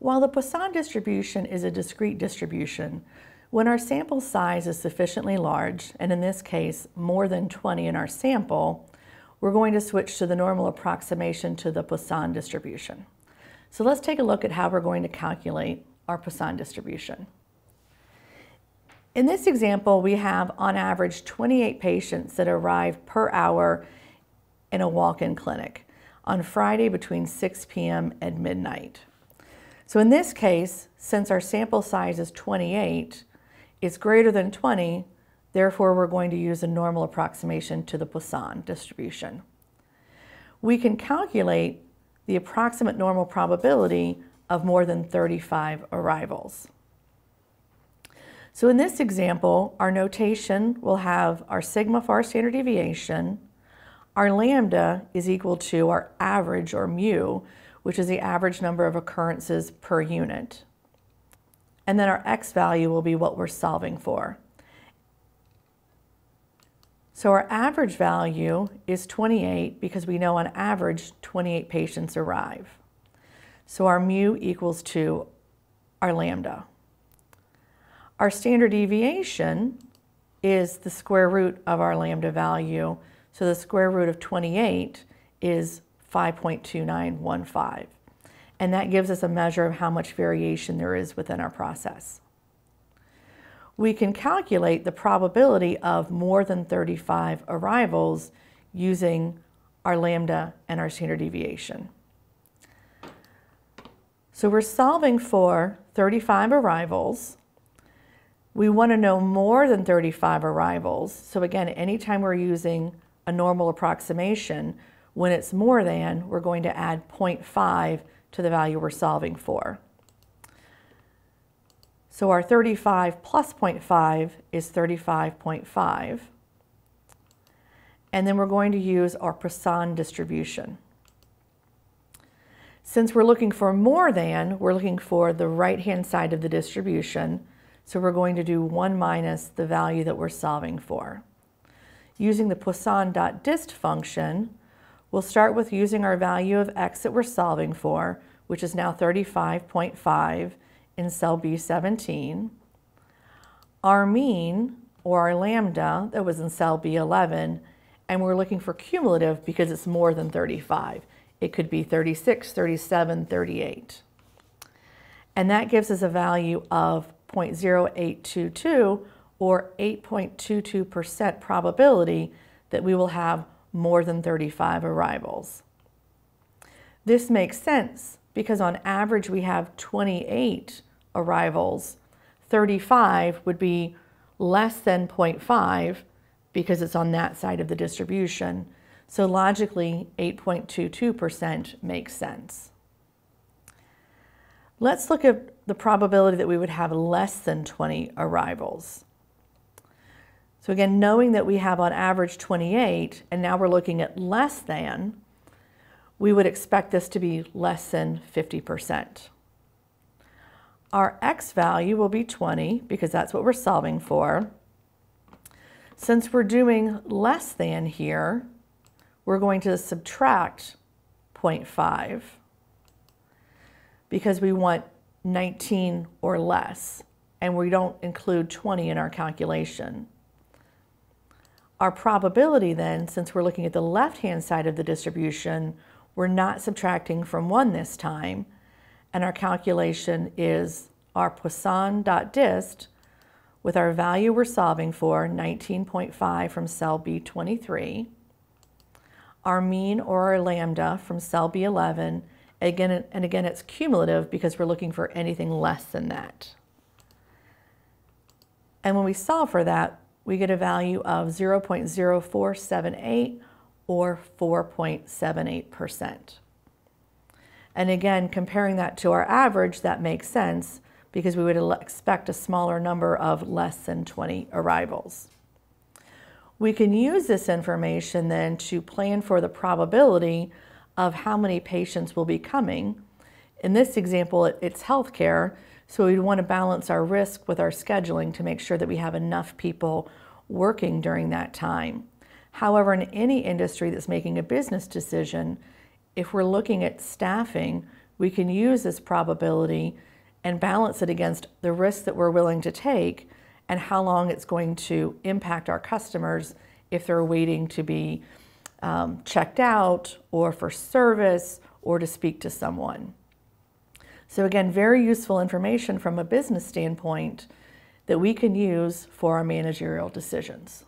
While the Poisson distribution is a discrete distribution, when our sample size is sufficiently large, and in this case, more than 20 in our sample, we're going to switch to the normal approximation to the Poisson distribution. So let's take a look at how we're going to calculate our Poisson distribution. In this example, we have on average 28 patients that arrive per hour in a walk-in clinic on Friday between 6 p.m. and midnight. So in this case, since our sample size is 28, it's greater than 20, therefore we're going to use a normal approximation to the Poisson distribution. We can calculate the approximate normal probability of more than 35 arrivals. So in this example, our notation will have our sigma for our standard deviation, our lambda is equal to our average or mu, which is the average number of occurrences per unit. And then our x value will be what we're solving for. So our average value is 28 because we know on average 28 patients arrive. So our mu equals to our lambda. Our standard deviation is the square root of our lambda value. So the square root of 28 is 5.2915. And that gives us a measure of how much variation there is within our process. We can calculate the probability of more than 35 arrivals using our lambda and our standard deviation. So we're solving for 35 arrivals we want to know more than 35 arrivals. So again, anytime we're using a normal approximation, when it's more than, we're going to add 0.5 to the value we're solving for. So our 35 plus 0.5 is 35.5. And then we're going to use our Poisson distribution. Since we're looking for more than, we're looking for the right-hand side of the distribution, so we're going to do 1 minus the value that we're solving for. Using the Poisson.dist function, we'll start with using our value of x that we're solving for, which is now 35.5 in cell B17. Our mean, or our lambda, that was in cell B11, and we're looking for cumulative because it's more than 35. It could be 36, 37, 38. And that gives us a value of 0.0822 or 8.22% probability that we will have more than 35 arrivals. This makes sense because on average we have 28 arrivals. 35 would be less than 0.5 because it's on that side of the distribution. So logically, 8.22% makes sense. Let's look at the probability that we would have less than 20 arrivals. So again, knowing that we have on average 28, and now we're looking at less than, we would expect this to be less than 50%. Our x value will be 20 because that's what we're solving for. Since we're doing less than here, we're going to subtract 0.5 because we want 19 or less, and we don't include 20 in our calculation. Our probability then, since we're looking at the left-hand side of the distribution, we're not subtracting from 1 this time, and our calculation is our Poisson.dist with our value we're solving for, 19.5 from cell B23, our mean or our lambda from cell B11, Again, and again, it's cumulative because we're looking for anything less than that. And when we solve for that, we get a value of 0.0478 or 4.78%. And again, comparing that to our average, that makes sense because we would expect a smaller number of less than 20 arrivals. We can use this information then to plan for the probability of how many patients will be coming. In this example, it's healthcare, so we want to balance our risk with our scheduling to make sure that we have enough people working during that time. However, in any industry that's making a business decision, if we're looking at staffing, we can use this probability and balance it against the risks that we're willing to take and how long it's going to impact our customers if they're waiting to be um, checked out or for service or to speak to someone. So, again, very useful information from a business standpoint that we can use for our managerial decisions.